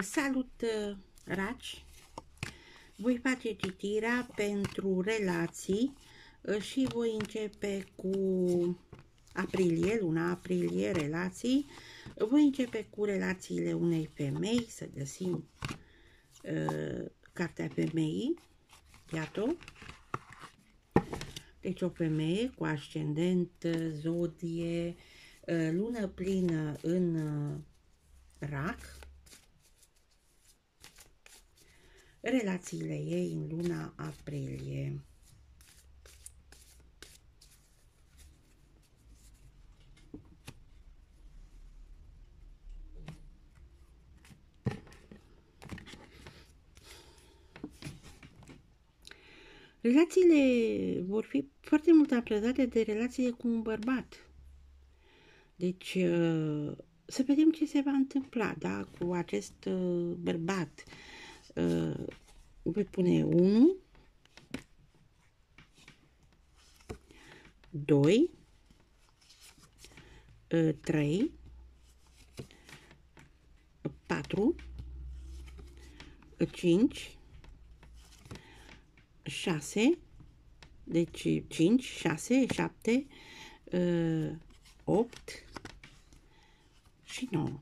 Salut, uh, Raci! Voi face citirea pentru relații uh, și voi începe cu aprilie, luna aprilie, relații. Voi începe cu relațiile unei femei, să găsim uh, cartea femeii. Iată. Deci o femeie cu ascendent, zodie, uh, lună plină în uh, rac, relațiile ei în luna aprilie. Relațiile vor fi foarte mult aplădate de relațiile cu un bărbat. Deci, uh, să vedem ce se va întâmpla, da, cu acest uh, bărbat uh, voi pune 1, 2, 3, 4, 5, 6, deci 5, 6, 7, 8 și 9.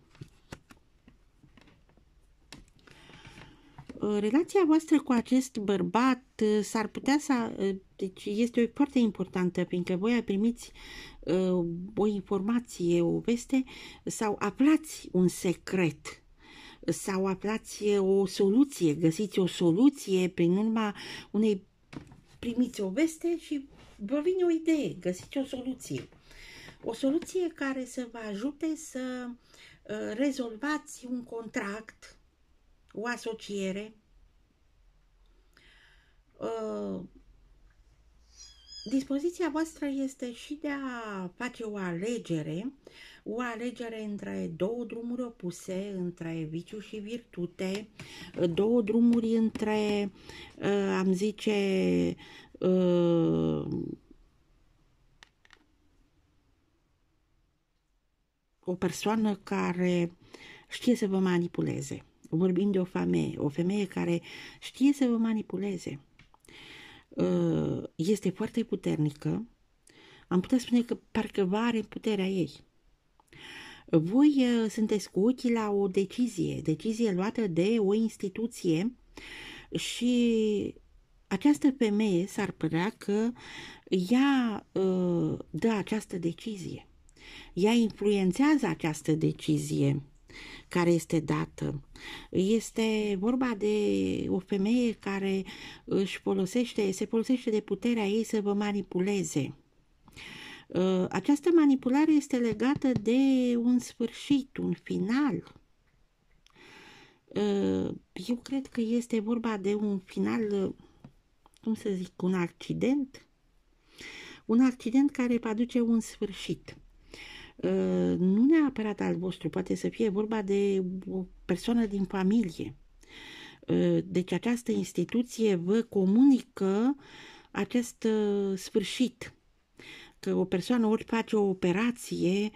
Relația voastră cu acest bărbat uh, s-ar putea să... Uh, deci este foarte importantă, fiindcă voi primiți uh, o informație, o veste sau aflați un secret sau aflați o soluție, găsiți o soluție prin urma unei primiți o veste și vă vine o idee, găsiți o soluție. O soluție care să vă ajute să uh, rezolvați un contract o asociere, uh, dispoziția voastră este și de a face o alegere, o alegere între două drumuri opuse, între viciu și virtute, două drumuri între, uh, am zice, uh, o persoană care știe să vă manipuleze vorbim de o femeie, o femeie care știe să vă manipuleze. Uh, este foarte puternică, am putea spune că parcă va are puterea ei. Voi uh, sunteți cu ochii la o decizie, decizie luată de o instituție și această femeie s-ar părea că ea uh, dă această decizie. Ea influențează această decizie care este dată. Este vorba de o femeie care își folosește, se folosește de puterea ei să vă manipuleze. Uh, această manipulare este legată de un sfârșit, un final. Uh, eu cred că este vorba de un final, cum să zic, un accident. Un accident care va aduce un sfârșit. Uh, nu neapărat al vostru, poate să fie vorba de o persoană din familie. Uh, deci această instituție vă comunică acest uh, sfârșit, că o persoană ori face o operație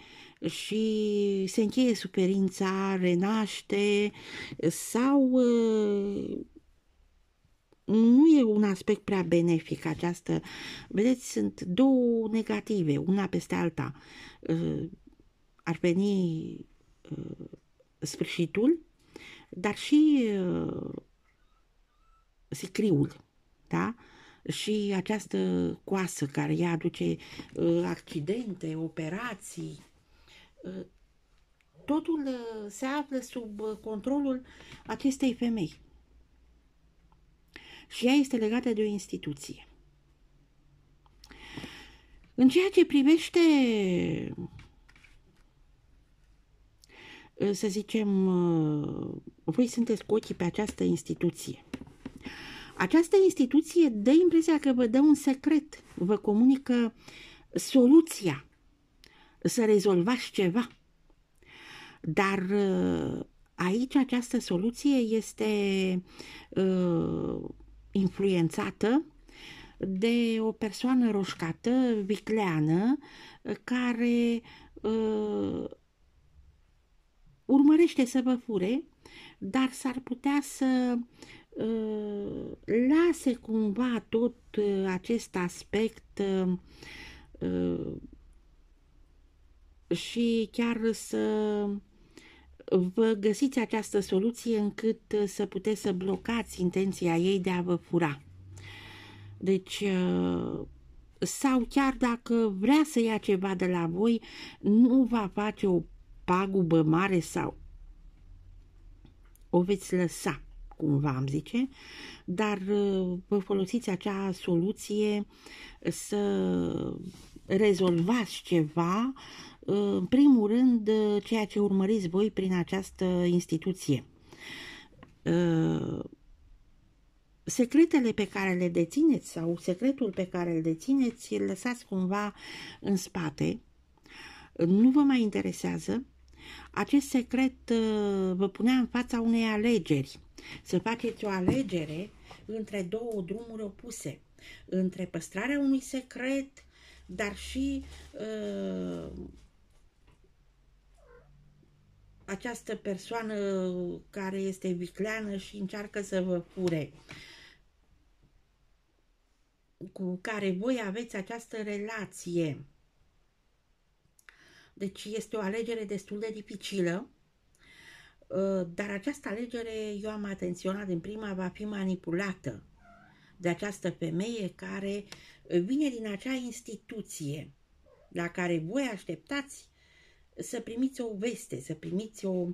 și se încheie suferința, renaște sau nu e un aspect prea benefic această. Vedeți, sunt două negative, una peste alta. Uh, ar veni uh, sfârșitul, dar și uh, sicriul, da? Și această coasă care ea aduce accidente, operații, totul se află sub controlul acestei femei și ea este legată de o instituție. În ceea ce privește, să zicem, voi sunteți cu ochii pe această instituție. Această instituție dă impresia că vă dă un secret, vă comunică soluția să rezolvați ceva. Dar aici această soluție este uh, influențată de o persoană roșcată, vicleană, care uh, urmărește să vă fure dar s-ar putea să uh, lase cumva tot uh, acest aspect uh, uh, și chiar să vă găsiți această soluție încât să puteți să blocați intenția ei de a vă fura. Deci, uh, sau chiar dacă vrea să ia ceva de la voi, nu va face o pagubă mare sau o veți lăsa, cumva am zice, dar uh, vă folosiți acea soluție să rezolvați ceva, uh, în primul rând ceea ce urmăriți voi prin această instituție. Secretele pe care le dețineți sau secretul pe care îl dețineți îl lăsați cumva în spate, nu vă mai interesează, acest secret uh, vă punea în fața unei alegeri. Să faceți o alegere între două drumuri opuse, între păstrarea unui secret, dar și uh, această persoană care este vicleană și încearcă să vă fure cu care voi aveți această relație. Deci este o alegere destul de dificilă, uh, dar această alegere, eu am atenționat din prima, va fi manipulată de această femeie care vine din acea instituție la care voi așteptați să primiți o veste, să primiți o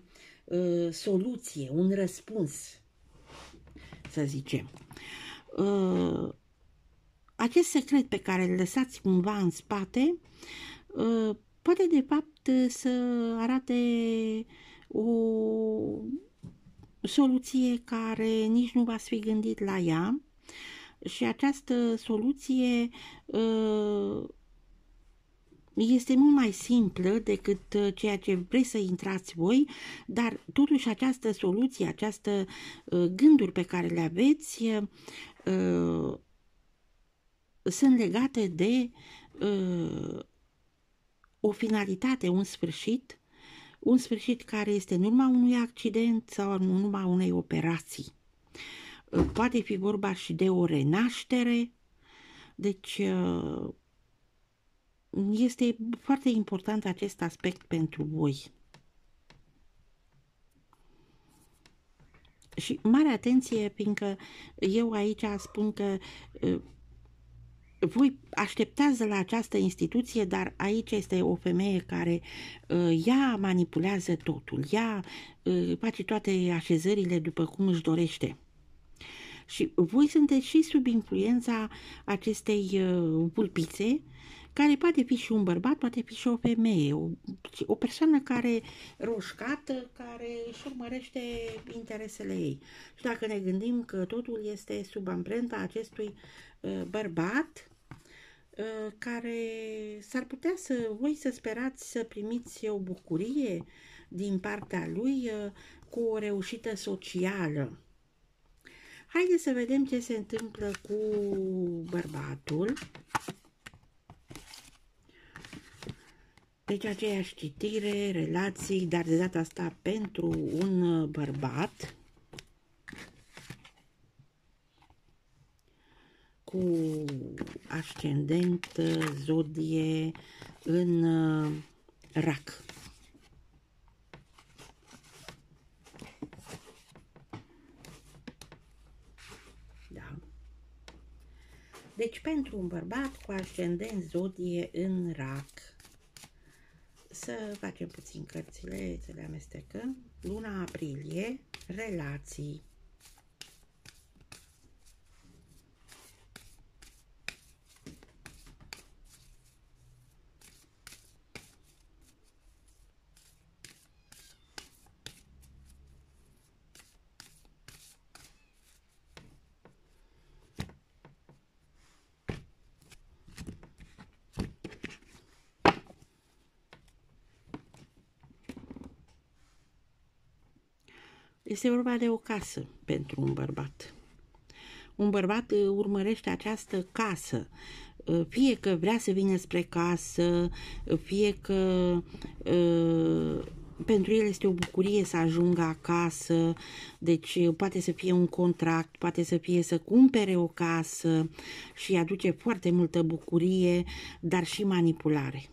uh, soluție, un răspuns, să zicem. Uh, acest secret pe care îl lăsați cumva în spate uh, poate de fapt să arate o soluție care nici nu v-ați fi gândit la ea și această soluție uh, este mult mai simplă decât ceea ce vreți să intrați voi, dar totuși această soluție, această uh, gânduri pe care le aveți sunt legate de uh, o finalitate, un sfârșit, un sfârșit care este în urma unui accident sau în urma unei operații. Uh, poate fi vorba și de o renaștere, deci uh, este foarte important acest aspect pentru voi. Și mare atenție, fiindcă eu aici spun că uh, voi așteptați la această instituție, dar aici este o femeie care uh, ea manipulează totul, ea uh, face toate așezările după cum își dorește. Și voi sunteți și sub influența acestei uh, pulpițe, care poate fi și un bărbat, poate fi și o femeie, o, o persoană care roșcată, care își urmărește interesele ei. Și dacă ne gândim că totul este sub amprenta acestui uh, bărbat, Uh, care s-ar putea să voi să sperați să primiți o bucurie din partea lui uh, cu o reușită socială. Haideți să vedem ce se întâmplă cu bărbatul. Deci aceeași citire, relații, dar de data asta pentru un bărbat. cu ascendent zodie în uh, rac. Da. Deci pentru un bărbat cu ascendent zodie în rac, să facem puțin cărțile, să le amestecăm. Luna aprilie, relații. Este vorba de o casă pentru un bărbat. Un bărbat uh, urmărește această casă, uh, fie că vrea să vină spre casă, uh, fie că pentru el este o bucurie să ajungă acasă, deci poate să fie un contract, poate să fie să cumpere o casă și aduce foarte multă bucurie, dar și manipulare.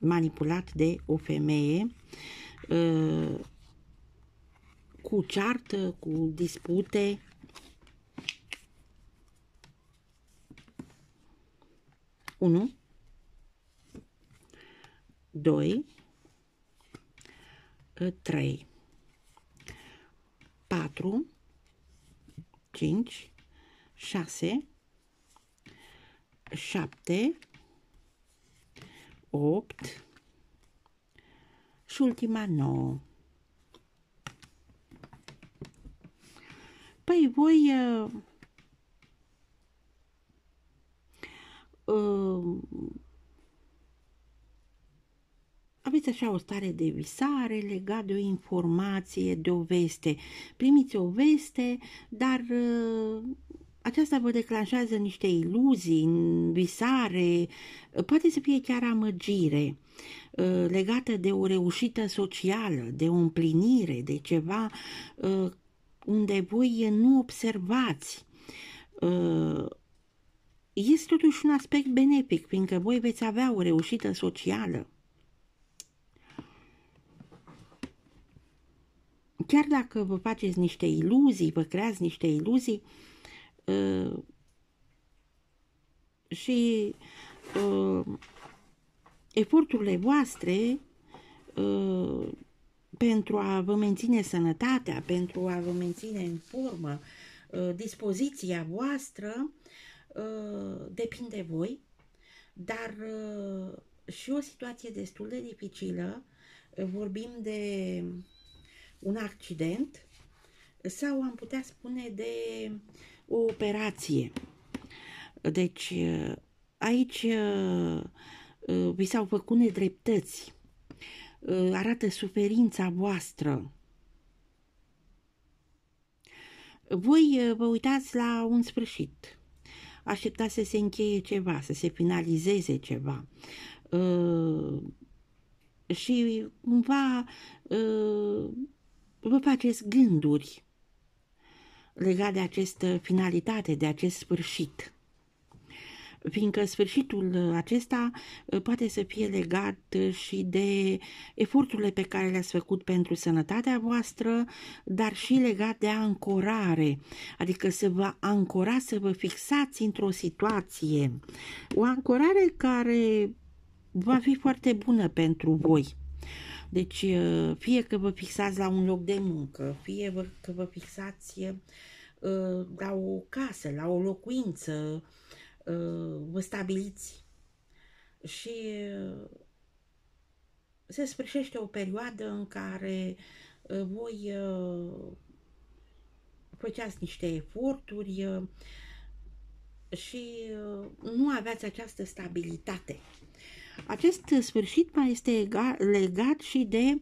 Manipulat de o femeie uh, cu ceartă, cu dispute. Unu, doi, 3, 4, 5, 6, 7, 8 și ultima 9. Păi voi uh, uh, aveți așa o stare de visare legat de o informație, de o veste. Primiți o veste, dar uh, aceasta vă declanșează niște iluzii, visare, poate să fie chiar amăgire uh, legată de o reușită socială, de o împlinire, de ceva uh, unde voi nu observați. Uh, este totuși un aspect benefic, fiindcă voi veți avea o reușită socială. chiar dacă vă faceți niște iluzii, vă creați niște iluzii uh, și uh, eforturile voastre uh, pentru a vă menține sănătatea, pentru a vă menține în formă, uh, dispoziția voastră uh, depinde voi, dar uh, și o situație destul de dificilă, vorbim de un accident sau am putea spune de o operație. Deci aici vi s-au făcut nedreptăți, arată suferința voastră. Voi vă uitați la un sfârșit, așteptați să se încheie ceva, să se finalizeze ceva și cumva vă faceți gânduri legate de această finalitate, de acest sfârșit. Fiindcă sfârșitul acesta uh, poate să fie legat și de eforturile pe care le-ați făcut pentru sănătatea voastră, dar și legat de ancorare, adică să vă ancora, să vă fixați într-o situație. O ancorare care va fi foarte bună pentru voi deci, uh, fie că vă fixați la un loc de muncă, fie că vă fixați uh, la o casă, la o locuință, uh, vă stabiliți și se sfârșește o perioadă în care voi făceați niște eforturi și nu aveați această stabilitate. Acest sfârșit mai este legat și de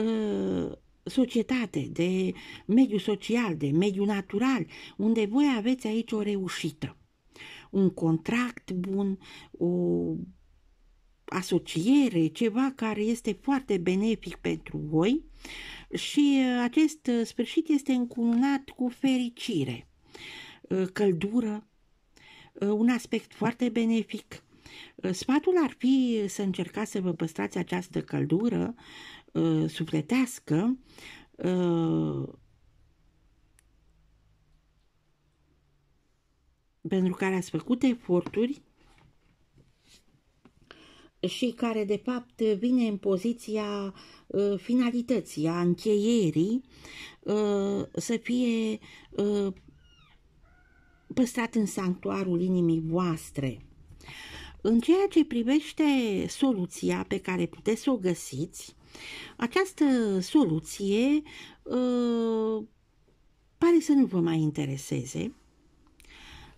uh, societate, de mediu social, de mediu natural, unde voi aveți aici o reușită. Un contract bun, o asociere, ceva care este foarte benefic pentru voi. Și uh, acest sfârșit este încununat cu fericire, uh, căldură, uh, un aspect foarte benefic, Sfatul ar fi să încercați să vă păstrați această căldură uh, sufletească pentru care ați făcut eforturi și care de fapt vine în poziția uh, finalității, a încheierii, uh, să fie uh, păstrat în sanctuarul inimii voastre. În ceea ce privește soluția pe care puteți să o găsiți, această soluție uh, pare să nu vă mai intereseze.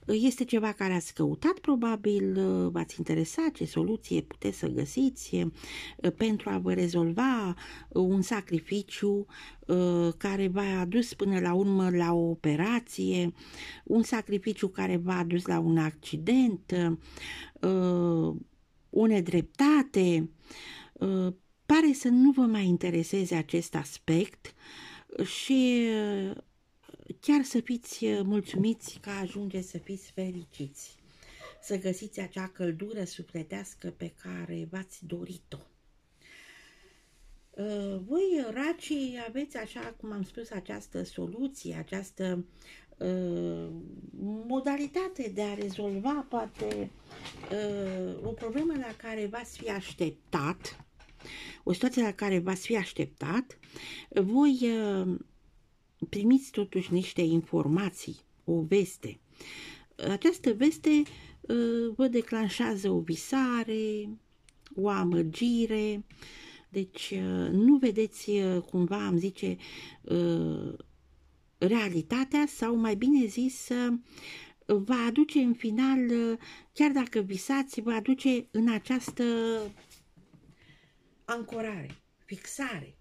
Este ceva care ați căutat, probabil uh, v-ați interesat ce soluție puteți să găsiți uh, pentru a vă rezolva un sacrificiu uh, care v-a adus până la urmă la o operație, un sacrificiu care v-a adus la un accident, o nedreptate, pare să nu vă mai intereseze acest aspect și chiar să fiți mulțumiți că ajungeți să fiți fericiți, să găsiți acea căldură sufletească pe care v-ați dorit-o. Uh, voi, racii, aveți, așa cum am spus, această soluție, această uh, modalitate de a rezolva poate uh, o problemă la care v-ați fi așteptat, o situație la care v-ați fi așteptat, voi uh, primiți totuși niște informații, o veste. Această veste uh, vă declanșează o visare, o amăgire, deci uh, nu vedeți uh, cumva, am zice, realitatea sau mai bine zis va aduce în final, chiar dacă visați, va aduce în această ancorare, fixare,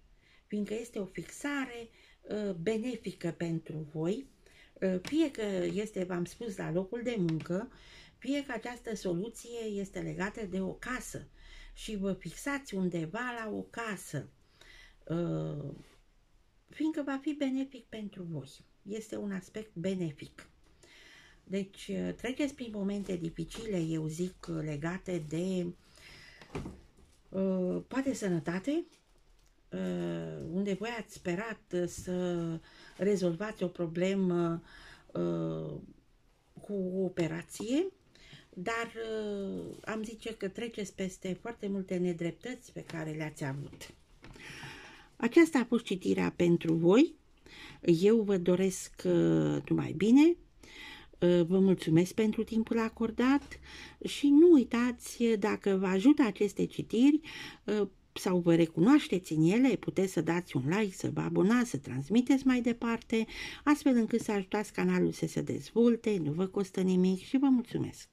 fiindcă este o fixare Uh, benefică pentru voi, uh, fie că este, v-am spus, la locul de muncă, fie că această soluție este legată de o casă și vă fixați undeva la o casă, uh, fiindcă va fi benefic pentru voi. Este un aspect benefic. Deci treceți prin momente dificile, eu zic, legate de poate sănătate, Uh, unde voi ați sperat uh, să rezolvați o problemă uh, cu o operație, dar am zice că treceți peste foarte multe nedreptăți pe care le-ați avut. Aceasta a fost citirea pentru voi. Eu vă doresc numai bine, vă mulțumesc pentru timpul acordat și nu uitați, dacă vă ajută aceste citiri, sau vă recunoașteți în ele, puteți să dați un like, să vă abonați, să transmiteți mai departe, astfel încât să ajutați canalul să se dezvolte, nu vă costă nimic și vă mulțumesc!